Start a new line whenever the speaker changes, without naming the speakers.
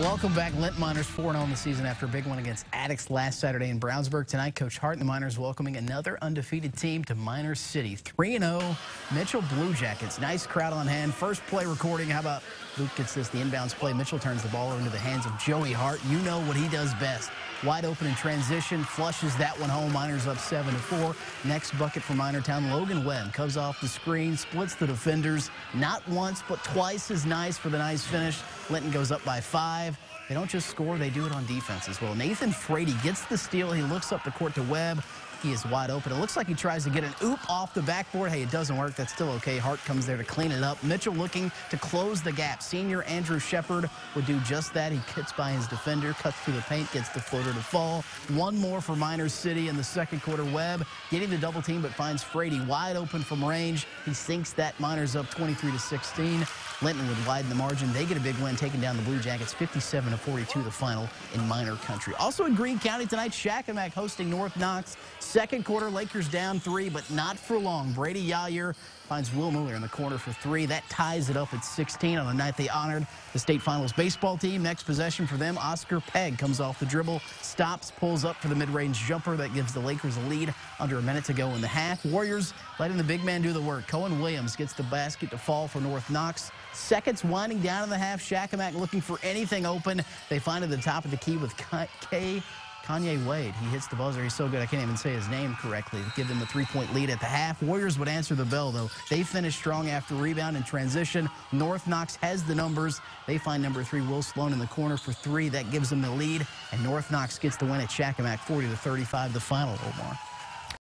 Welcome back. Linton Miners 4-0 in the season after a big one against Attucks last Saturday in Brownsburg. Tonight, Coach Hart and the Miners welcoming another undefeated team to Miner City. 3-0, Mitchell Blue Jackets. Nice crowd on hand. First play recording. How about Luke gets this, the inbounds play. Mitchell turns the ball over into the hands of Joey Hart. You know what he does best. Wide open in transition, flushes that one home. Miners up 7 to 4. Next bucket for Minortown. Logan Webb comes off the screen, splits the defenders. Not once, but twice as nice for the nice finish. Linton goes up by five. They don't just score, they do it on defense as well. Nathan Frady gets the steal. He looks up the court to Webb. He is wide open. It looks like he tries to get an oop off the backboard. Hey, it doesn't work. That's still okay. Hart comes there to clean it up. Mitchell looking to close the gap. Senior Andrew Shepard would do just that. He gets by his defender, cuts through the paint, gets the floater to fall. One more for Miners City in the second quarter. Webb getting the double team, but finds Frady wide open from range. He sinks that Miners up 23 to 16. Linton would widen the margin. They get a big win, taking down the Blue Jackets 57 to 42, the final in Miner Country. Also in Greene County tonight, Shakamak hosting North Knox. Second quarter, Lakers down three, but not for long. Brady Yayer finds Will Mueller in the corner for three. That ties it up at 16 on a night they honored the state finals baseball team. Next possession for them, Oscar Pegg comes off the dribble, stops, pulls up for the mid-range jumper. That gives the Lakers a lead under a minute to go in the half. Warriors letting the big man do the work. Cohen Williams gets the basket to fall for North Knox. Seconds winding down in the half. Shakamak looking for anything open. They find it at the top of the key with K. Kanye Wade, he hits the buzzer. He's so good I can't even say his name correctly. Give them a three-point lead at the half. Warriors would answer the bell, though. They finish strong after rebound and transition. North Knox has the numbers. They find number three, Will Sloan, in the corner for three. That gives them the lead, and North Knox gets the win at Shakamak, 40 to 35, the final, Omar.